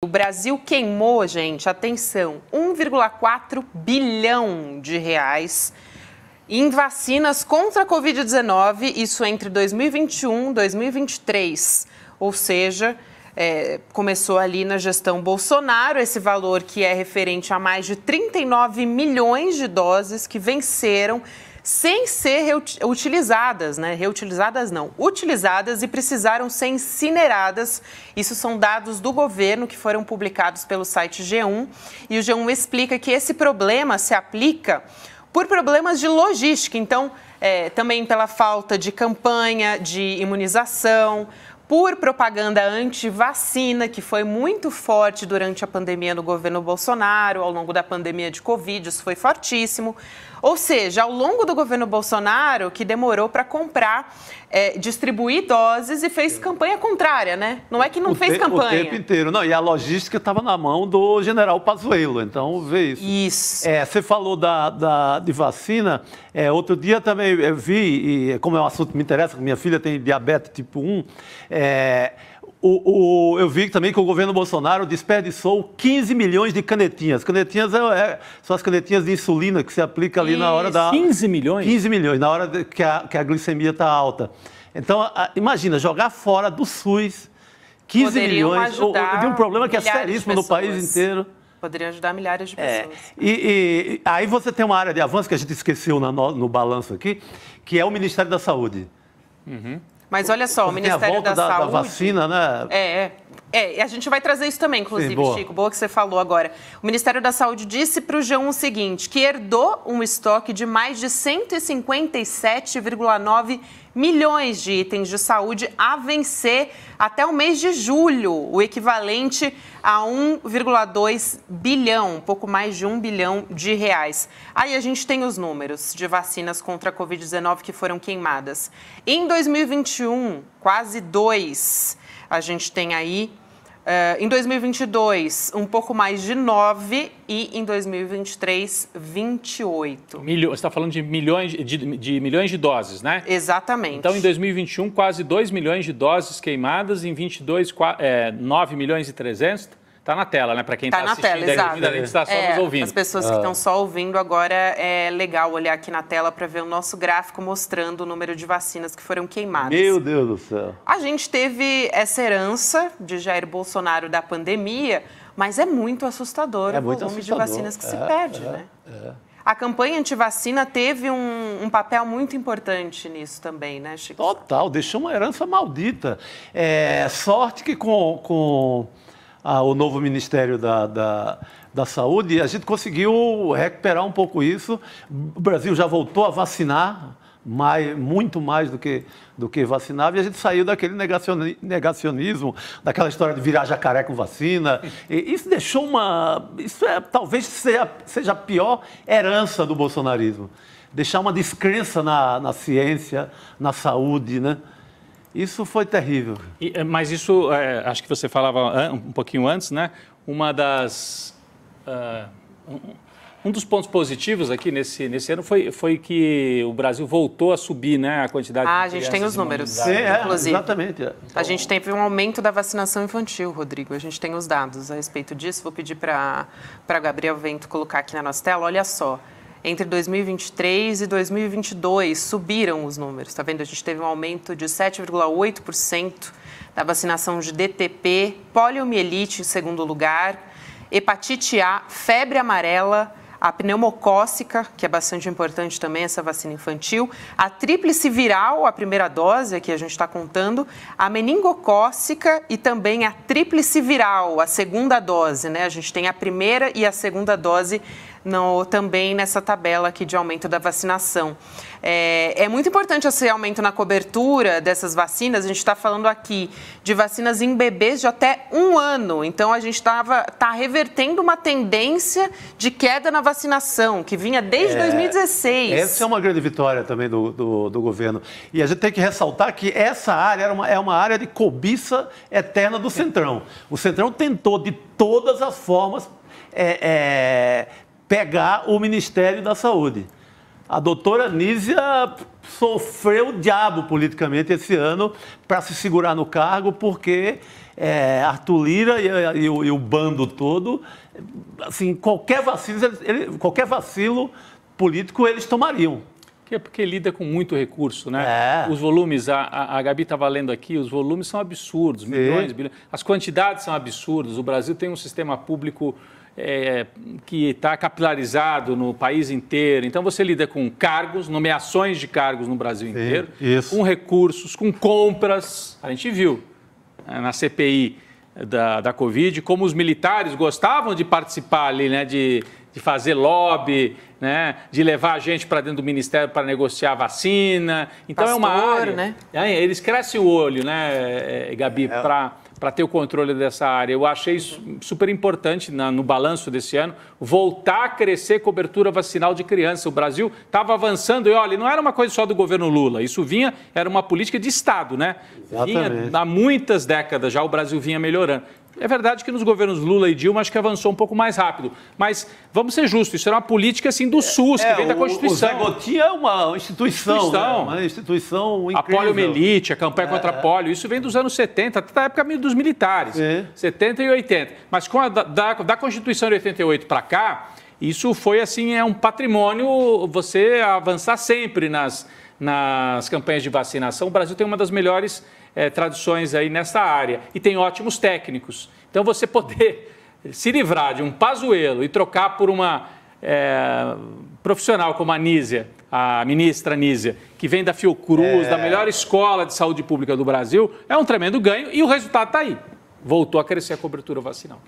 O Brasil queimou, gente, atenção, 1,4 bilhão de reais em vacinas contra a Covid-19, isso entre 2021 e 2023. Ou seja, é, começou ali na gestão Bolsonaro, esse valor que é referente a mais de 39 milhões de doses que venceram sem ser reutilizadas, né? Reutilizadas não, utilizadas e precisaram ser incineradas. Isso são dados do governo que foram publicados pelo site G1. E o G1 explica que esse problema se aplica por problemas de logística. Então, é, também pela falta de campanha de imunização, por propaganda anti-vacina, que foi muito forte durante a pandemia no governo Bolsonaro, ao longo da pandemia de Covid, isso foi fortíssimo. Ou seja, ao longo do governo Bolsonaro, que demorou para comprar, é, distribuir doses e fez campanha contrária, né? Não é que não o fez te, campanha. O tempo inteiro. Não, e a logística estava na mão do general Pazuello, então vê isso. Isso. É, você falou da, da, de vacina, é, outro dia também eu vi, e como é um assunto que me interessa, minha filha tem diabetes tipo 1, é, o, o, eu vi também que o governo Bolsonaro desperdiçou 15 milhões de canetinhas. Canetinhas é, é, são as canetinhas de insulina que se aplica ali Isso. na hora da. 15 milhões? 15 milhões, na hora de, que, a, que a glicemia está alta. Então, a, imagina, jogar fora do SUS 15 Poderiam milhões de um problema que é seríssimo no país inteiro. Poderia ajudar milhares de pessoas. É, e, e, aí você tem uma área de avanço que a gente esqueceu no, no balanço aqui, que é o Ministério da Saúde. Uhum. Mas olha só, o Ministério da, da, Saúde. Da vacina, né? É, é. É, a gente vai trazer isso também, inclusive, Sim, boa. Chico. Boa que você falou agora. O Ministério da Saúde disse para o G1 o seguinte: que herdou um estoque de mais de 157,9 milhões de itens de saúde a vencer até o mês de julho, o equivalente a 1,2 bilhão, um pouco mais de 1 bilhão de reais. Aí a gente tem os números de vacinas contra a Covid-19 que foram queimadas. Em 2021, quase 2 a gente tem aí Uh, em 2022, um pouco mais de 9 e em 2023, 28. Milho, você está falando de milhões de, de, milhões de doses, né? Exatamente. Então, em 2021, quase 2 milhões de doses queimadas, em 22, é, 9 milhões e 300. Está na tela, né? Para quem está tá assistindo, tela, exato. está só é, nos ouvindo. As pessoas que estão ah. só ouvindo agora é legal olhar aqui na tela para ver o nosso gráfico mostrando o número de vacinas que foram queimadas. Meu Deus do céu. A gente teve essa herança de Jair Bolsonaro da pandemia, mas é muito assustador é o muito volume assustador. de vacinas que é, se perde, é, né? É. A campanha antivacina teve um, um, papel muito importante nisso também, né, Chico? Total, deixou uma herança maldita. É, sorte que com, com a, o novo Ministério da, da, da Saúde, a gente conseguiu recuperar um pouco isso. O Brasil já voltou a vacinar mais, muito mais do que, do que vacinava, e a gente saiu daquele negacionismo, daquela história de virar jacaré com vacina. E isso deixou uma. Isso é, talvez seja, seja a pior herança do bolsonarismo. Deixar uma descrença na, na ciência, na saúde, né? Isso foi terrível. E, eh, mas isso, é, acho que você falava um pouquinho antes, né? Uma das. Uh, um, dos pontos positivos aqui nesse, nesse ano foi, foi que o Brasil voltou a subir né, a quantidade ah, de a gente tem os números, Sim, é, inclusive. Exatamente. Então... A gente teve um aumento da vacinação infantil, Rodrigo. A gente tem os dados a respeito disso. Vou pedir para Gabriel Vento colocar aqui na nossa tela. Olha só entre 2023 e 2022 subiram os números. Está vendo? A gente teve um aumento de 7,8% da vacinação de DTP, poliomielite em segundo lugar, hepatite A, febre amarela, a pneumocócica, que é bastante importante também, essa vacina infantil, a tríplice viral, a primeira dose que a gente está contando, a meningocócica e também a tríplice viral, a segunda dose, né? A gente tem a primeira e a segunda dose no, também nessa tabela aqui de aumento da vacinação. É, é muito importante esse aumento na cobertura dessas vacinas. A gente está falando aqui de vacinas em bebês de até um ano. Então, a gente está tá revertendo uma tendência de queda na vacinação, que vinha desde é, 2016. Essa é uma grande vitória também do, do, do, governo. E a gente tem que ressaltar que essa área uma, é uma área de cobiça eterna do Centrão. O Centrão tentou, de todas as formas, é, é pegar o Ministério da Saúde. a doutora Nízia sofreu o diabo politicamente esse ano para se segurar no cargo, porque é, Arthur Lira e, e, o, e, o, bando todo, assim, qualquer vacilo, ele, qualquer vacilo político eles tomariam. É porque lida com muito recurso, né? É. Os volumes, a, a, a Gabi estava lendo aqui, os volumes são absurdos, milhões, bilhões. As quantidades são absurdas. O Brasil tem um sistema público é, que está capilarizado no país inteiro. Então você lida com cargos, nomeações de cargos no Brasil inteiro, Sim, com recursos, com compras. A gente viu né, na CPI da, da Covid como os militares gostavam de participar ali, né? De, de fazer lobby, né, de levar a gente para dentro do ministério para negociar vacina. Então Pastor, é uma área. Né? É, eles crescem o olho, né, Gabi, é. para para ter o controle dessa área. Eu achei isso super importante na, no balanço desse ano, voltar a crescer cobertura vacinal de criança. O Brasil estava avançando e, olha, não era uma coisa só do governo Lula, isso vinha, era uma política de Estado, né? Vinha, há muitas décadas já o Brasil vinha melhorando. É verdade que nos governos Lula e Dilma acho que avançou um pouco mais rápido. Mas vamos ser justos, isso era uma política assim do SUS, é, que vem da Constituição. O Zé é uma instituição, instituição. Né? uma instituição incrível. A poliomielite, a campanha é. contra a polio, isso vem dos anos 70, até da época dos militares, é. 70 e 80. Mas com a da, da, da Constituição de 88 para cá, isso foi assim, é um patrimônio você avançar sempre nas, nas campanhas de vacinação. O Brasil tem uma das melhores é, tradições aí nessa área e tem ótimos técnicos. Então você poder se livrar de um pazuelo e trocar por uma é, profissional como a Nízia, a ministra Nízia, que vem da Fiocruz, é... da melhor escola de saúde pública do Brasil, é um tremendo ganho e o resultado está aí. Voltou a crescer a cobertura vacinal.